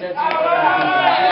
जज